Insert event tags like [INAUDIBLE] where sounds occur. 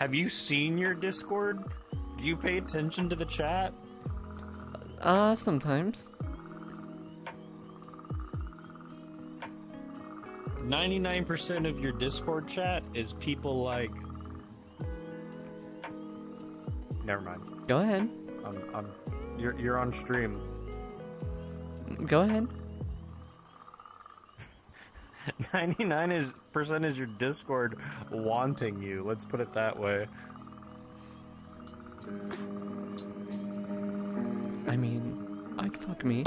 Have you seen your Discord? Do you pay attention to the chat? Uh, sometimes. 99% of your Discord chat is people like. Never mind. Go ahead. I'm, I'm, you're, you're on stream. Go ahead. [LAUGHS] 99 is percent is your Discord wanting you. Let's put it that way. I mean, I'd fuck me.